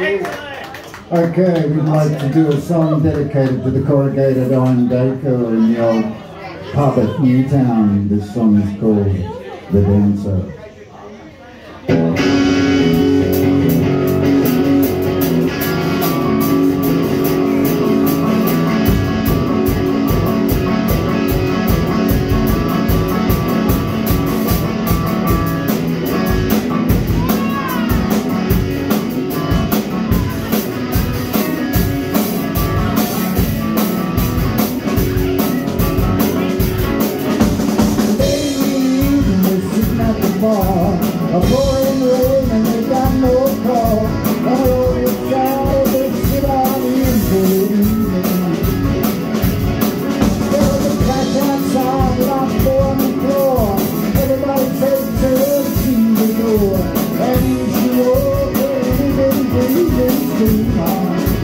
Okay, we'd like to do a song dedicated to the corrugated iron baker in the old pub at Newtown. This song is called The Dancer. And you. open and baby, baby, baby,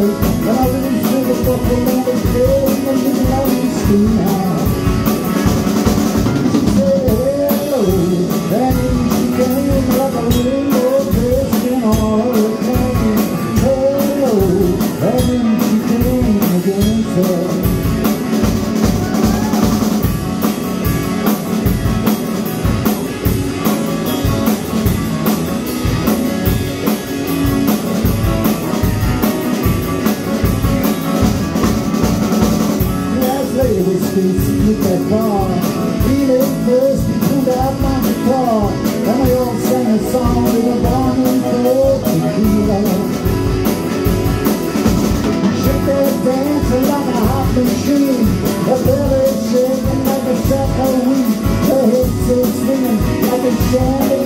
night. And I really should have thought the love is still, and I you. faces you. get gone Feeling thirsty, pulled out my guitar And we all sang a song we were born in for tequila Shook that dancer like a hot machine Her belly shaking like a shack of wheat Her hips are swinging like a chandelier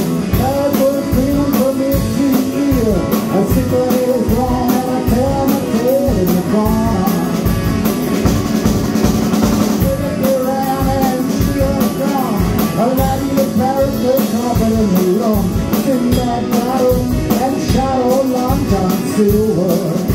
Lord.